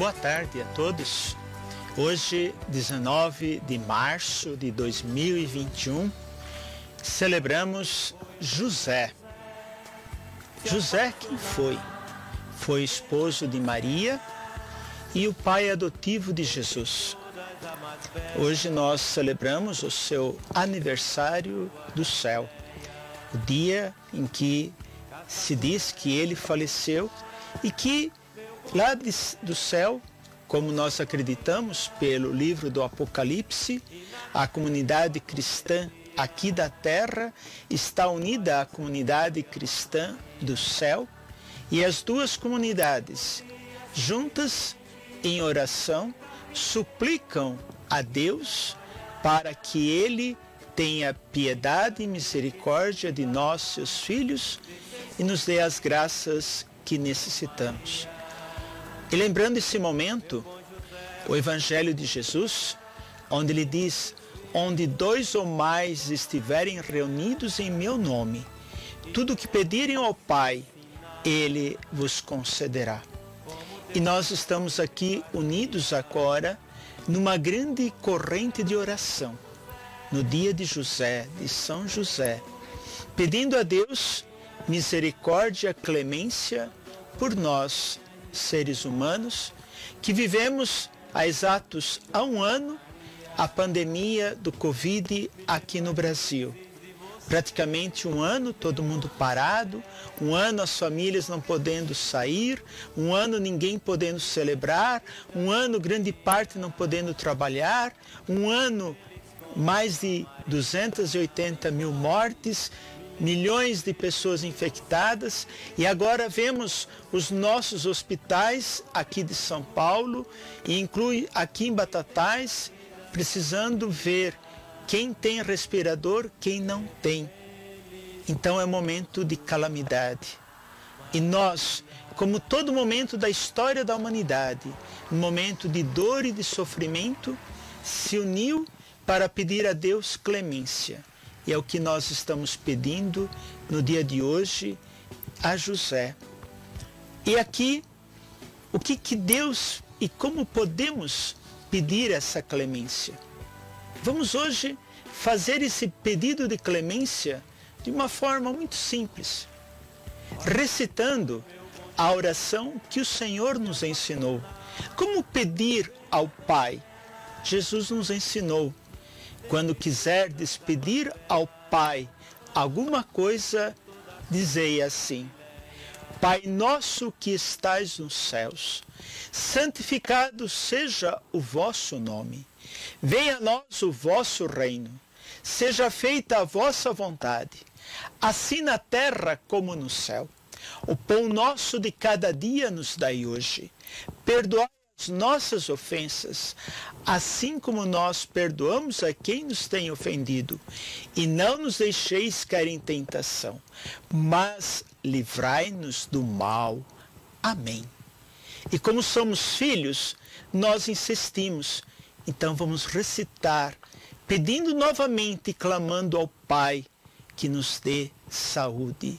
Boa tarde a todos. Hoje, 19 de março de 2021, celebramos José. José quem foi? Foi esposo de Maria e o pai adotivo de Jesus. Hoje nós celebramos o seu aniversário do céu, o dia em que se diz que ele faleceu e que lá do céu, como nós acreditamos pelo livro do Apocalipse, a comunidade cristã aqui da terra está unida à comunidade cristã do céu e as duas comunidades juntas em oração suplicam a Deus para que Ele tenha piedade e misericórdia de nós, seus filhos, e nos dê as graças que necessitamos. E lembrando esse momento, o Evangelho de Jesus, onde ele diz: Onde dois ou mais estiverem reunidos em meu nome, tudo o que pedirem ao Pai, ele vos concederá. E nós estamos aqui unidos agora numa grande corrente de oração, no dia de José, de São José, pedindo a Deus misericórdia, clemência por nós, seres humanos, que vivemos há exatos há um ano a pandemia do Covid aqui no Brasil. Praticamente um ano todo mundo parado, um ano as famílias não podendo sair, um ano ninguém podendo celebrar, um ano grande parte não podendo trabalhar, um ano mais de 280 mil mortes milhões de pessoas infectadas e agora vemos os nossos hospitais aqui de São Paulo e inclui aqui em Batatais precisando ver quem tem respirador, quem não tem. Então é momento de calamidade. E nós, como todo momento da história da humanidade, um momento de dor e de sofrimento, se uniu para pedir a Deus clemência. E é o que nós estamos pedindo no dia de hoje a José. E aqui, o que, que Deus e como podemos pedir essa clemência? Vamos hoje fazer esse pedido de clemência de uma forma muito simples, recitando a oração que o Senhor nos ensinou. Como pedir ao Pai? Jesus nos ensinou quando quiser despedir ao Pai alguma coisa, dizei assim: Pai nosso que estais nos céus, santificado seja o vosso nome. Venha a nós o vosso reino. Seja feita a vossa vontade, assim na terra como no céu. O pão nosso de cada dia nos dai hoje. Perdoai nossas ofensas, assim como nós perdoamos a quem nos tem ofendido. E não nos deixeis cair em tentação, mas livrai-nos do mal. Amém. E como somos filhos, nós insistimos. Então vamos recitar, pedindo novamente e clamando ao Pai que nos dê saúde.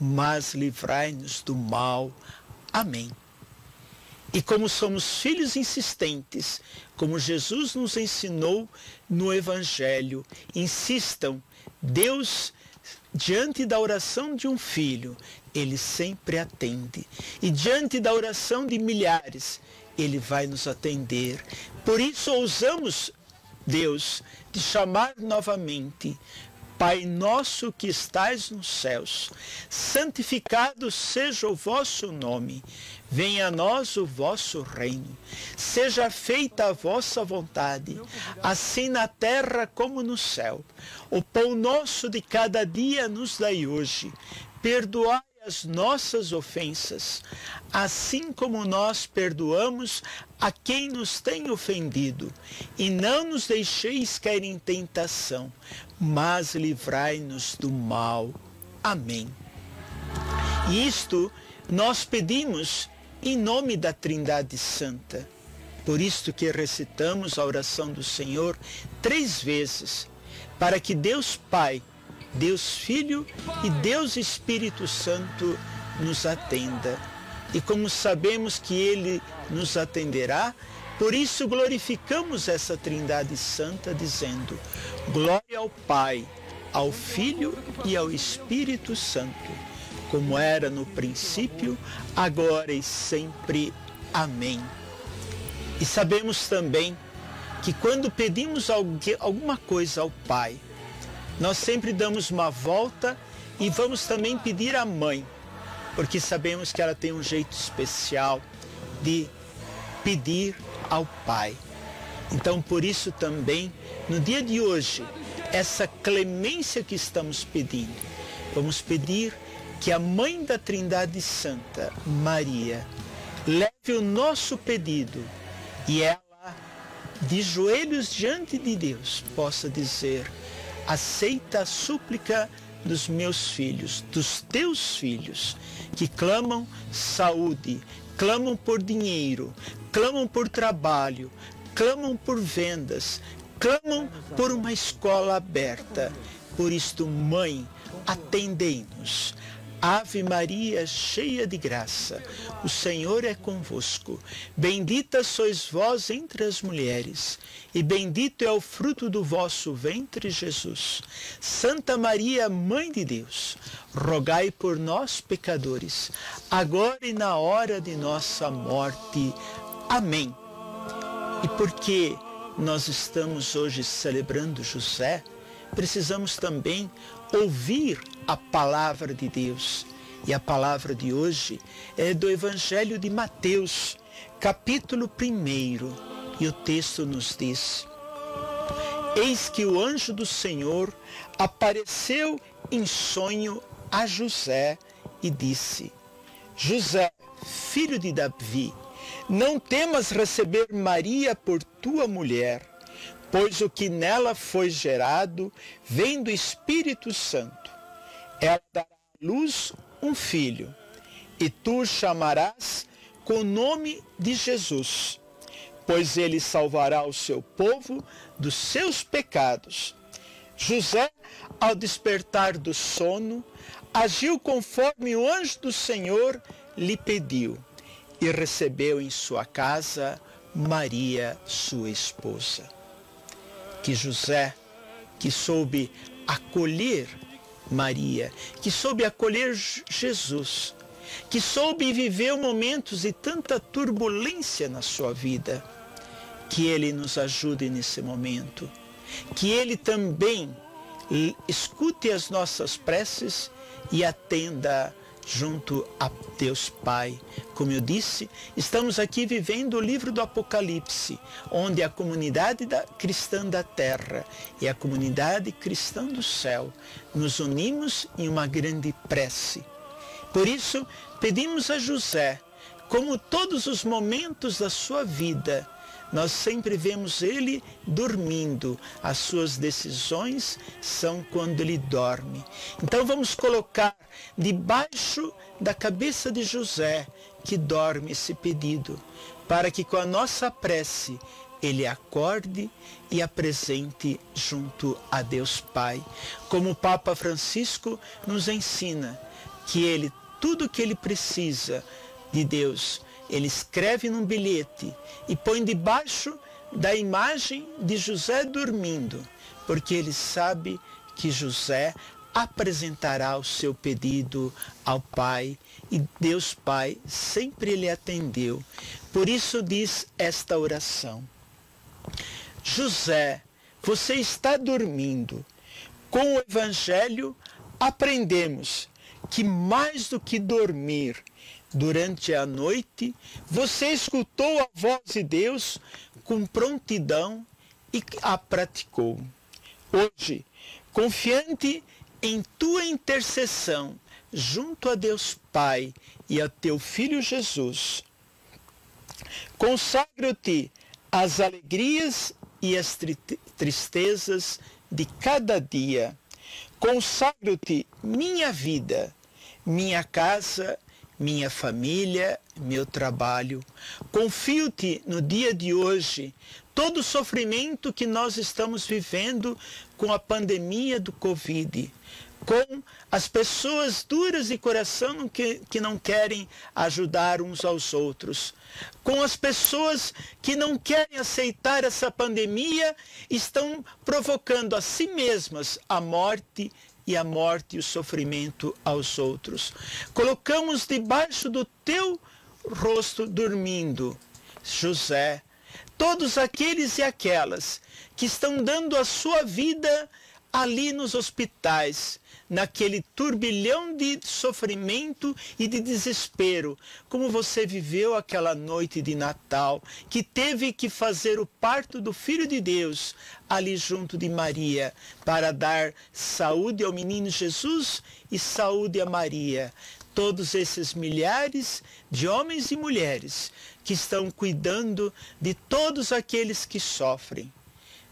mas livrai-nos do mal. Amém. E como somos filhos insistentes, como Jesus nos ensinou no Evangelho, insistam, Deus, diante da oração de um filho, ele sempre atende. E diante da oração de milhares, ele vai nos atender. Por isso ousamos, Deus, de chamar novamente Pai nosso que estais nos céus, santificado seja o vosso nome. Venha a nós o vosso reino. Seja feita a vossa vontade, assim na terra como no céu. O pão nosso de cada dia nos dai hoje. Perdoai as nossas ofensas, assim como nós perdoamos a quem nos tem ofendido, e não nos deixeis cair em tentação, mas livrai-nos do mal. Amém. E isto nós pedimos em nome da Trindade Santa. Por isto que recitamos a oração do Senhor três vezes, para que Deus Pai, Deus Filho e Deus Espírito Santo nos atenda. E como sabemos que Ele nos atenderá, por isso glorificamos essa Trindade Santa, dizendo: Glória ao Pai, ao Filho e ao Espírito Santo, como era no princípio, agora e sempre. Amém. E sabemos também que quando pedimos alguma coisa ao Pai, nós sempre damos uma volta e vamos também pedir à mãe, porque sabemos que ela tem um jeito especial de pedir ao Pai. Então, por isso também, no dia de hoje, essa clemência que estamos pedindo, vamos pedir que a Mãe da Trindade Santa, Maria, leve o nosso pedido e ela, de joelhos diante de Deus, possa dizer: aceita a súplica dos meus filhos, dos teus filhos, que clamam saúde, clamam por dinheiro, clamam por trabalho, clamam por vendas, clamam por uma escola aberta. Por isto, Mãe, atendei-nos. Ave Maria, cheia de graça, o Senhor é convosco. Bendita sois vós entre as mulheres, e bendito é o fruto do vosso ventre, Jesus. Santa Maria, Mãe de Deus, rogai por nós, pecadores, agora e na hora de nossa morte. Amém. E porque nós estamos hoje celebrando José, precisamos também ouvir a palavra de Deus. E a palavra de hoje é do Evangelho de Mateus, capítulo 1. E o texto nos diz: Eis que o anjo do Senhor apareceu em sonho a José e disse: José, filho de Davi, não temas receber Maria por tua mulher, pois o que nela foi gerado vem do Espírito Santo ela dará à luz um filho, e tu chamarás com o nome de Jesus, pois ele salvará o seu povo dos seus pecados. José, ao despertar do sono, agiu conforme o anjo do Senhor lhe pediu e recebeu em sua casa Maria, sua esposa. Que José, que soube acolher Maria, que soube acolher Jesus, que soube viver momentos de tanta turbulência na sua vida, que Ele nos ajude nesse momento, que Ele também escute as nossas preces e atenda junto a Deus Pai. Como eu disse, estamos aqui vivendo o livro do Apocalipse, onde a comunidade da, cristã da terra e a comunidade cristã do céu nos unimos em uma grande prece. Por isso, pedimos a José, como todos os momentos da sua vida, nós sempre vemos ele dormindo. As suas decisões são quando ele dorme. Então vamos colocar debaixo da cabeça de José, que dorme esse pedido, para que com a nossa prece ele acorde e apresente junto a Deus Pai. Como o Papa Francisco nos ensina que ele tudo que ele precisa de Deus ele escreve num bilhete e põe debaixo da imagem de José dormindo, porque ele sabe que José apresentará o seu pedido ao Pai e Deus Pai sempre lhe atendeu. Por isso diz esta oração: José, você está dormindo. Com o Evangelho aprendemos que mais do que dormir, durante a noite, você escutou a voz de Deus com prontidão e a praticou. Hoje, confiante em tua intercessão junto a Deus Pai e a teu Filho Jesus. Consagro-te às alegrias e às tristezas de cada dia. Consagro-te minha vida, minha casa, minha família, meu trabalho. Confio-te no dia de hoje todo o sofrimento que nós estamos vivendo com a pandemia do Covid com as pessoas duras de coração que, que não querem ajudar uns aos outros, com as pessoas que não querem aceitar essa pandemia, estão provocando a si mesmas a morte e a morte e o sofrimento aos outros. Colocamos debaixo do teu rosto dormindo, José, todos aqueles e aquelas que estão dando a sua vida ali nos hospitais, naquele turbilhão de sofrimento e de desespero, como você viveu aquela noite de Natal, que teve que fazer o parto do Filho de Deus ali junto de Maria, para dar saúde ao menino Jesus e saúde a Maria. Todos esses milhares de homens e mulheres que estão cuidando de todos aqueles que sofrem.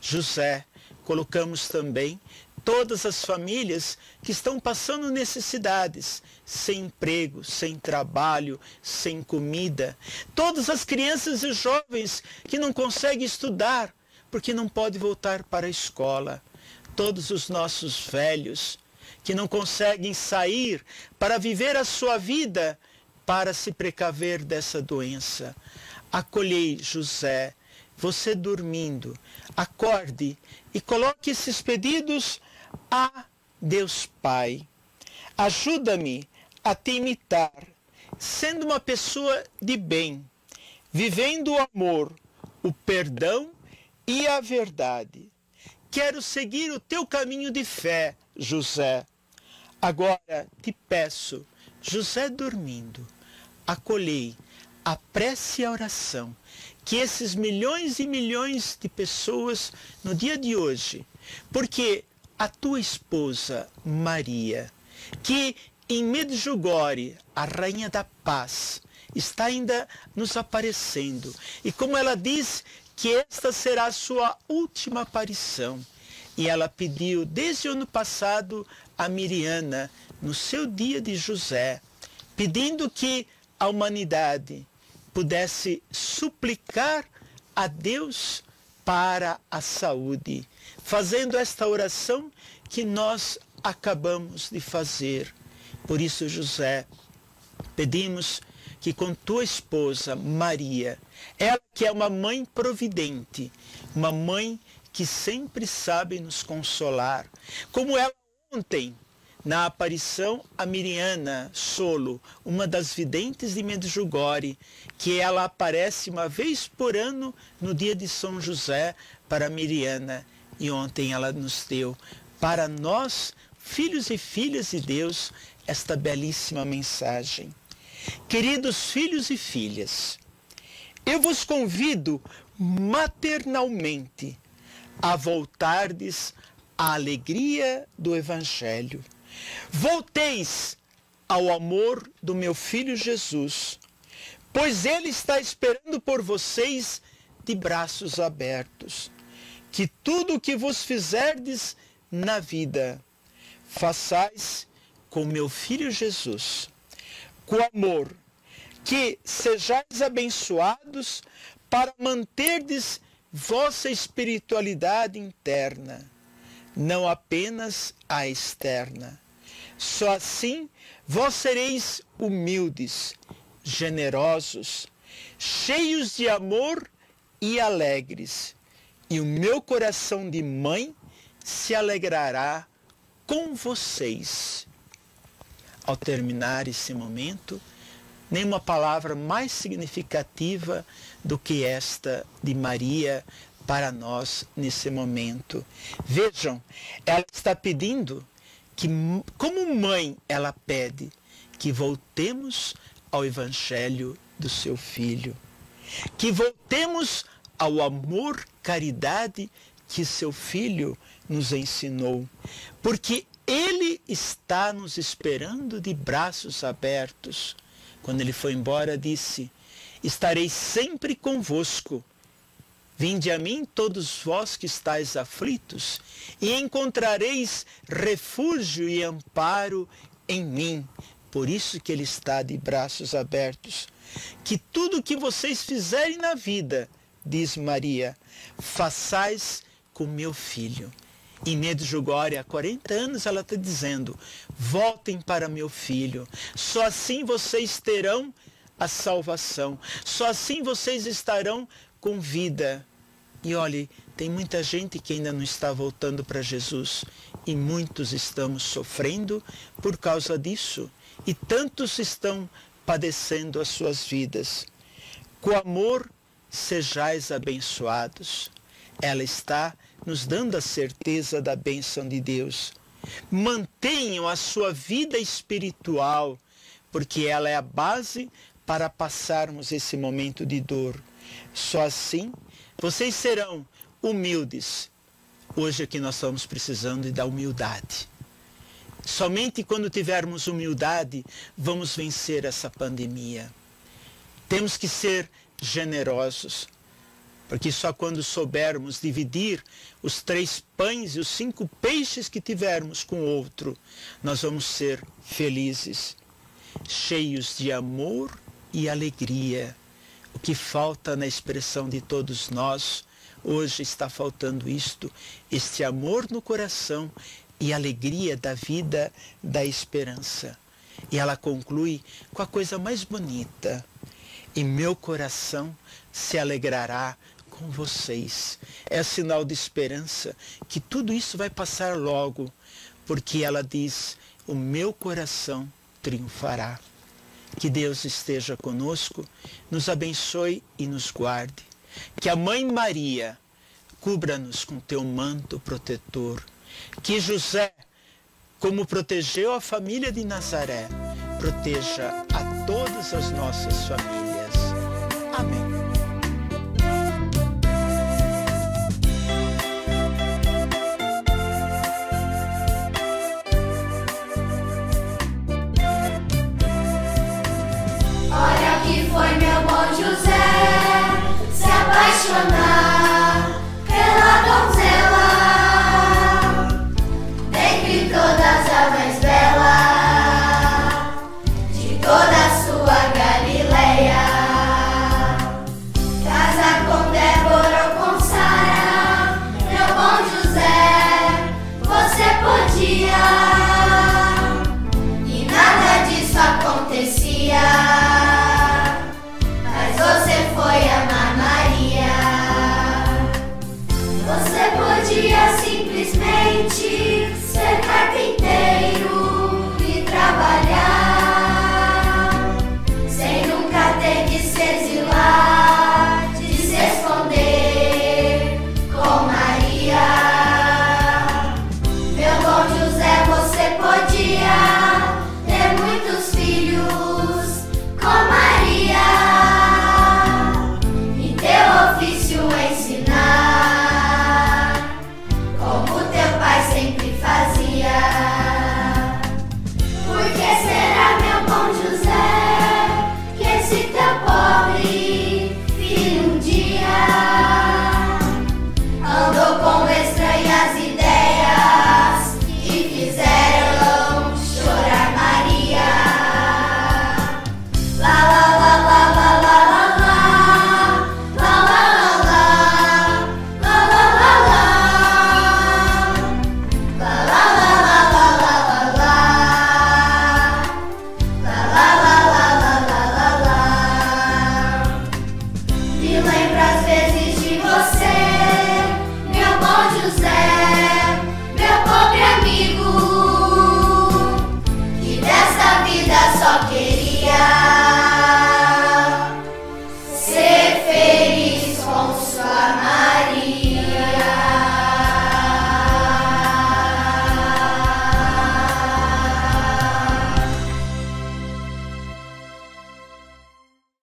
José, colocamos também todas as famílias que estão passando necessidades, sem emprego, sem trabalho, sem comida. Todas as crianças e jovens que não conseguem estudar porque não podem voltar para a escola. Todos os nossos velhos que não conseguem sair para viver a sua vida para se precaver dessa doença. Acolhei José, você dormindo, acorde e coloque esses pedidos a Deus Pai. Ajuda-me a te imitar, sendo uma pessoa de bem, vivendo o amor, o perdão e a verdade. Quero seguir o teu caminho de fé, José. Agora te peço, José dormindo, acolhei a prece e a oração que esses milhões e milhões de pessoas no dia de hoje, porque a tua esposa Maria, que em Medjugorje, a rainha da paz, está ainda nos aparecendo. E como ela diz que esta será a sua última aparição. E ela pediu desde o ano passado a Miriana, no seu dia de José, pedindo que a humanidade pudesse suplicar a Deus para a saúde, fazendo esta oração que nós acabamos de fazer. Por isso, José, pedimos que com tua esposa Maria, ela que é uma mãe providente, uma mãe que sempre sabe nos consolar, como ela ontem na aparição a Miriana Solo, uma das videntes de Medjugorje, que ela aparece uma vez por ano no dia de São José para Miriana. E ontem ela nos deu para nós, filhos e filhas de Deus, esta belíssima mensagem. Queridos filhos e filhas, eu vos convido maternalmente a voltardes à alegria do Evangelho Volteis ao amor do meu filho Jesus, pois ele está esperando por vocês de braços abertos. Que tudo o que vos fizerdes na vida, façais com meu filho Jesus, com amor, que sejais abençoados para manterdes vossa espiritualidade interna, não apenas a externa. Só assim vós sereis humildes, generosos, cheios de amor e alegres, e o meu coração de mãe se alegrará com vocês. Ao terminar esse momento, nenhuma palavra mais significativa do que esta de Maria para nós nesse momento. Vejam, ela está pedindo que, como mãe, ela pede que voltemos ao Evangelho do seu Filho, que voltemos ao amor, caridade que seu Filho nos ensinou, porque Ele está nos esperando de braços abertos. Quando ele foi embora, disse: Estarei sempre convosco. Vinde a mim, todos vós que estáis aflitos, e encontrareis refúgio e amparo em mim. Por isso que ele está de braços abertos. Que tudo que vocês fizerem na vida, diz Maria, façais com meu filho. Em Medjugorje, há 40 anos, ela está dizendo: voltem para meu filho. Só assim vocês terão a salvação. Só assim vocês estarão com vida. E olhe, tem muita gente que ainda não está voltando para Jesus e muitos estamos sofrendo por causa disso e tantos estão padecendo as suas vidas. Com amor sejais abençoados. Ela está nos dando a certeza da bênção de Deus. Mantenham a sua vida espiritual, porque ela é a base para passarmos esse momento de dor. Só assim vocês serão humildes. Hoje aqui nós estamos precisando da humildade. Somente quando tivermos humildade vamos vencer essa pandemia. Temos que ser generosos, porque só quando soubermos dividir os três pães e os cinco peixes que tivermos com outro, nós vamos ser felizes, cheios de amor e alegria. O que falta na expressão de todos nós, hoje está faltando isto, este amor no coração e alegria da vida, da esperança. E ela conclui com a coisa mais bonita: e meu coração se alegrará com vocês. É sinal de esperança que tudo isso vai passar logo, porque ela diz: o meu coração triunfará. Que Deus esteja conosco, nos abençoe e nos guarde. Que a Mãe Maria cubra-nos com teu manto protetor. Que José, como protegeu a família de Nazaré, proteja a todas as nossas famílias. Amém. carpinteiro e trabalhar sem nunca ter que